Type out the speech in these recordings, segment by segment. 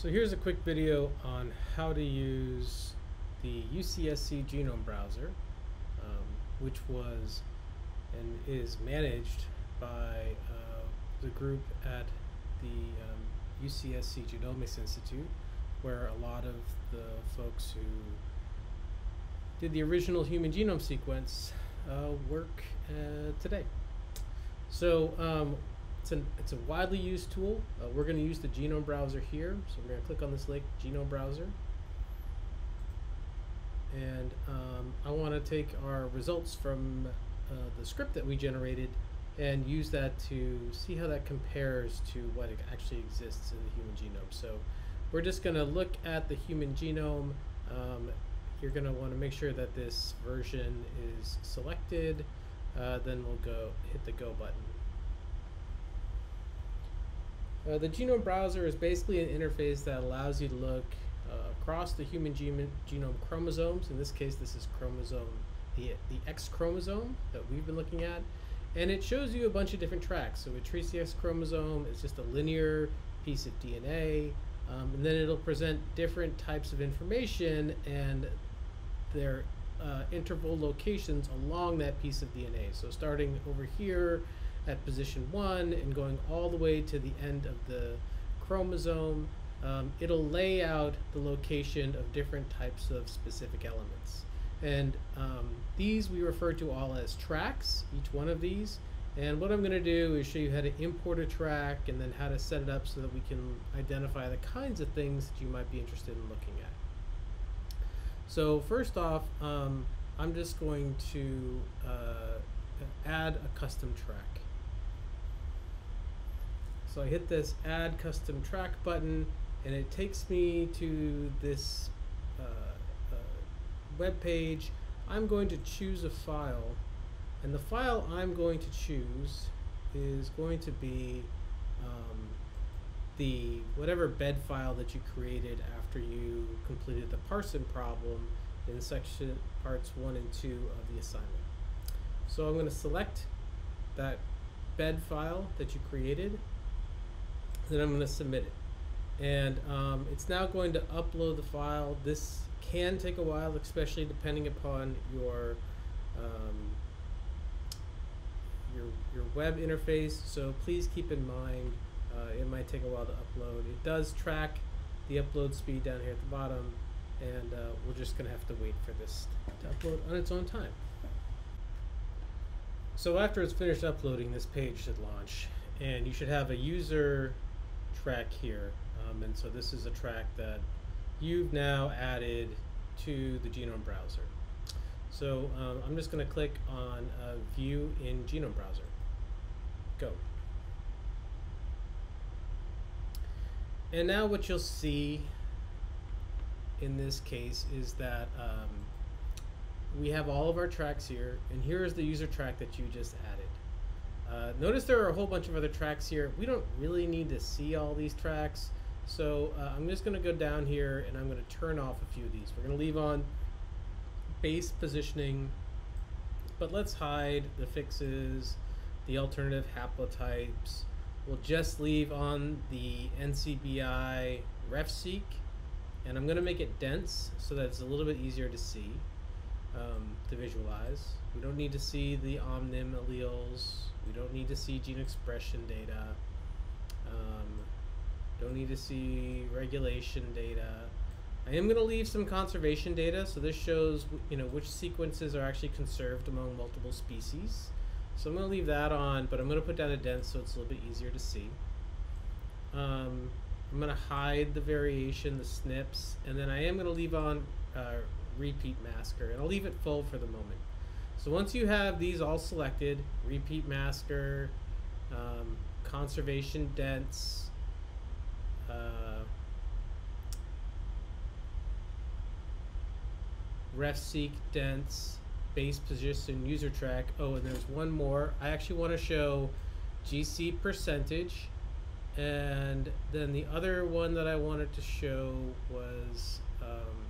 So here's a quick video on how to use the UCSC Genome Browser, um, which was and is managed by uh, the group at the um, UCSC Genomics Institute, where a lot of the folks who did the original human genome sequence uh, work uh, today. So um, it's, an, it's a widely used tool. Uh, we're going to use the genome browser here. So we're going to click on this link, genome browser. And um, I want to take our results from uh, the script that we generated and use that to see how that compares to what actually exists in the human genome. So we're just going to look at the human genome. Um, you're going to want to make sure that this version is selected. Uh, then we'll go hit the go button. Uh, the genome browser is basically an interface that allows you to look uh, across the human genome chromosomes. In this case, this is chromosome, the, the X chromosome that we've been looking at. And it shows you a bunch of different tracks. So a treats the X chromosome is just a linear piece of DNA. Um, and then it'll present different types of information and their uh, interval locations along that piece of DNA. So starting over here, at position one and going all the way to the end of the chromosome, um, it'll lay out the location of different types of specific elements. And um, these we refer to all as tracks, each one of these. And what I'm going to do is show you how to import a track and then how to set it up so that we can identify the kinds of things that you might be interested in looking at. So first off, um, I'm just going to uh, add a custom track. So I hit this add custom track button and it takes me to this uh, uh, web page. I'm going to choose a file and the file I'm going to choose is going to be um, the whatever bed file that you created after you completed the parsing problem in section parts 1 and 2 of the assignment. So I'm going to select that bed file that you created then I'm going to submit it. And um, it's now going to upload the file. This can take a while, especially depending upon your um, your, your web interface. So please keep in mind uh, it might take a while to upload. It does track the upload speed down here at the bottom, and uh, we're just going to have to wait for this to upload on its own time. So after it's finished uploading, this page should launch, and you should have a user track here. Um, and so this is a track that you've now added to the genome browser. So um, I'm just going to click on View in Genome Browser. Go. And now what you'll see in this case is that um, we have all of our tracks here, and here is the user track that you just added. Uh, notice there are a whole bunch of other tracks here. We don't really need to see all these tracks. So uh, I'm just going to go down here and I'm going to turn off a few of these. We're going to leave on base positioning, but let's hide the fixes, the alternative haplotypes. We'll just leave on the NCBI refseq, and I'm going to make it dense so that it's a little bit easier to see, um, to visualize. We don't need to see the OMIM alleles we don't need to see gene expression data. Um, don't need to see regulation data. I am going to leave some conservation data. So this shows you know which sequences are actually conserved among multiple species. So I'm going to leave that on, but I'm going to put down a dense so it's a little bit easier to see. Um, I'm going to hide the variation, the SNPs, and then I am going to leave on uh, repeat masker, and I'll leave it full for the moment. So once you have these all selected, repeat masker, um, conservation dense, uh, refseq dense, base position user track. Oh, and there's one more. I actually want to show GC percentage. And then the other one that I wanted to show was um,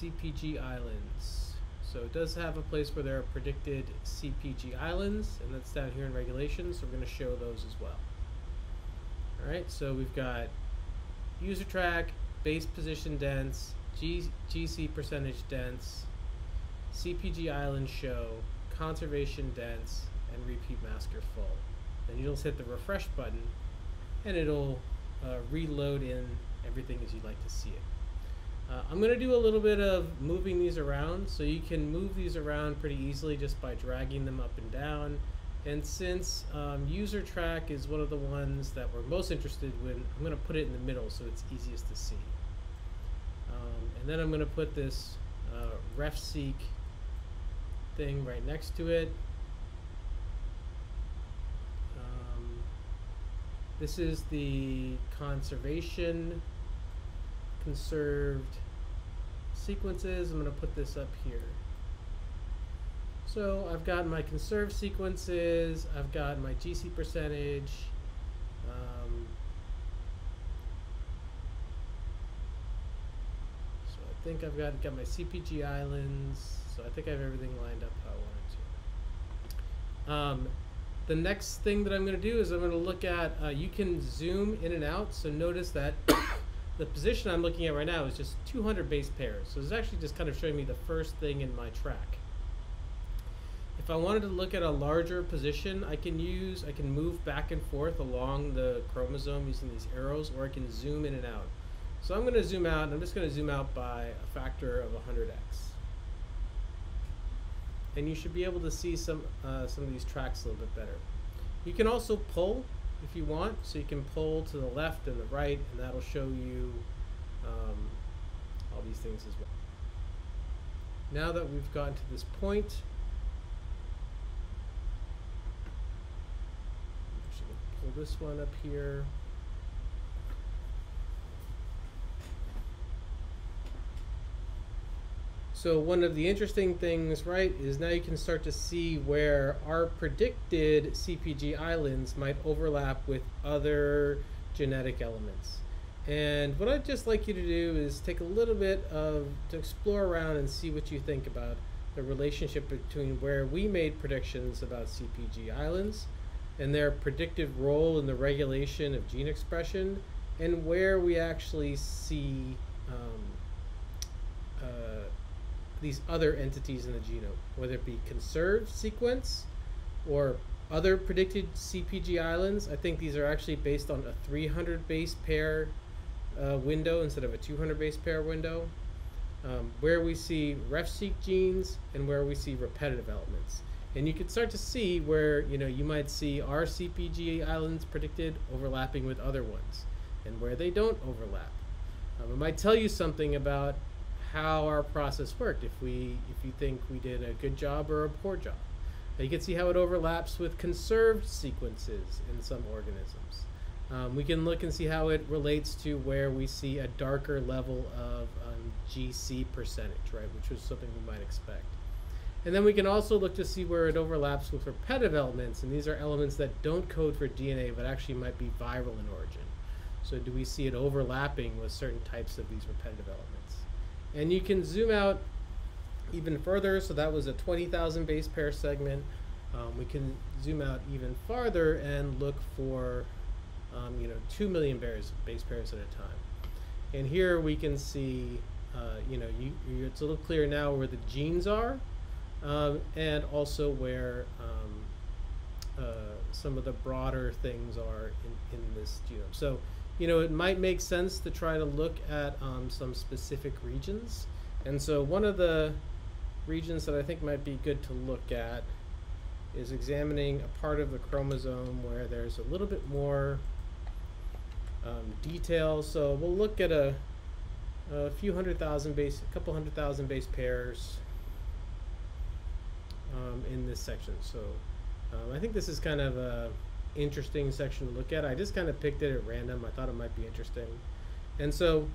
CPG islands. So it does have a place where there are predicted CPG islands, and that's down here in regulations, so we're going to show those as well. All right, so we've got user track, base position dense, G, GC percentage dense, CPG island show, conservation dense, and repeat masker full. Then you'll hit the refresh button, and it'll uh, reload in everything as you'd like to see it. Uh, I'm going to do a little bit of moving these around, so you can move these around pretty easily just by dragging them up and down. And since um, user track is one of the ones that we're most interested in, I'm going to put it in the middle so it's easiest to see. Um, and then I'm going to put this uh, seek thing right next to it. Um, this is the conservation conserved sequences. I'm going to put this up here. So I've got my conserved sequences, I've got my GC percentage, um, so I think I've got, got my CPG islands, so I think I have everything lined up how I wanted to. Um, the next thing that I'm going to do is I'm going to look at, uh, you can zoom in and out, so notice that the position I'm looking at right now is just 200 base pairs. So it's actually just kind of showing me the first thing in my track. If I wanted to look at a larger position, I can use, I can move back and forth along the chromosome using these arrows, or I can zoom in and out. So I'm going to zoom out, and I'm just going to zoom out by a factor of 100x. And you should be able to see some, uh, some of these tracks a little bit better. You can also pull if you want, so you can pull to the left and the right, and that'll show you um, all these things as well. Now that we've gotten to this point, pull this one up here. So one of the interesting things, right, is now you can start to see where our predicted CPG islands might overlap with other genetic elements. And what I'd just like you to do is take a little bit of, to explore around and see what you think about the relationship between where we made predictions about CPG islands and their predictive role in the regulation of gene expression and where we actually see um, these other entities in the genome, whether it be conserved sequence or other predicted CPG islands. I think these are actually based on a 300 base pair uh, window instead of a 200 base pair window, um, where we see refseq genes and where we see repetitive elements. And you can start to see where you know you might see our CPG islands predicted overlapping with other ones, and where they don't overlap. Um, it might tell you something about how our process worked if we if you think we did a good job or a poor job. You can see how it overlaps with conserved sequences in some organisms. Um, we can look and see how it relates to where we see a darker level of um, GC percentage, right, which was something we might expect. And then we can also look to see where it overlaps with repetitive elements, and these are elements that don't code for DNA but actually might be viral in origin. So do we see it overlapping with certain types of these repetitive elements? And you can zoom out even further, so that was a 20,000 base pair segment. Um, we can zoom out even farther and look for, um, you know, 2 million base, base pairs at a time. And here we can see, uh, you know, you, it's a little clearer now where the genes are, um, and also where um, uh, some of the broader things are in, in this genome. So, you know, it might make sense to try to look at um, some specific regions. And so one of the regions that I think might be good to look at is examining a part of the chromosome where there's a little bit more um, detail. So we'll look at a, a few hundred thousand base, a couple hundred thousand base pairs um, in this section. So um, I think this is kind of a interesting section to look at. I just kind of picked it at random. I thought it might be interesting. And so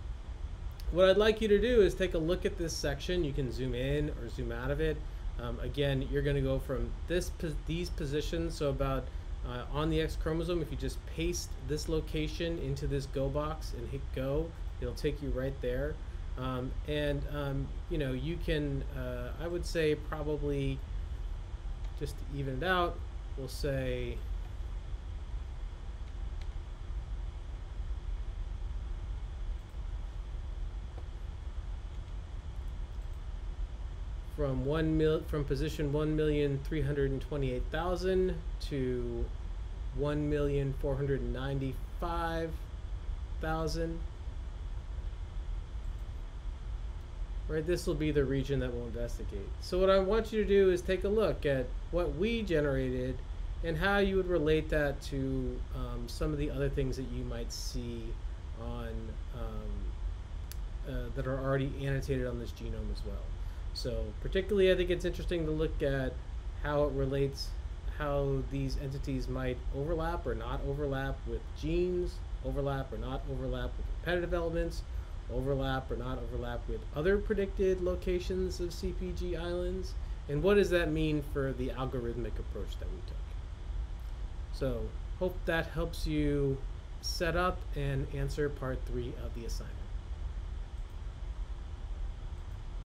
what I'd like you to do is take a look at this section. You can zoom in or zoom out of it. Um, again, you're going to go from this these positions, so about uh, on the X chromosome, if you just paste this location into this go box and hit go, it'll take you right there. Um, and um, you know, you can, uh, I would say probably just to even it out, we'll say from one mil from position one million three hundred and twenty eight thousand to one million four hundred and ninety five thousand. Right, this will be the region that we'll investigate. So what I want you to do is take a look at what we generated and how you would relate that to um, some of the other things that you might see on um, uh, that are already annotated on this genome as well. So particularly, I think it's interesting to look at how it relates, how these entities might overlap or not overlap with genes, overlap or not overlap with repetitive elements, overlap or not overlap with other predicted locations of CPG islands, and what does that mean for the algorithmic approach that we took. So hope that helps you set up and answer part three of the assignment.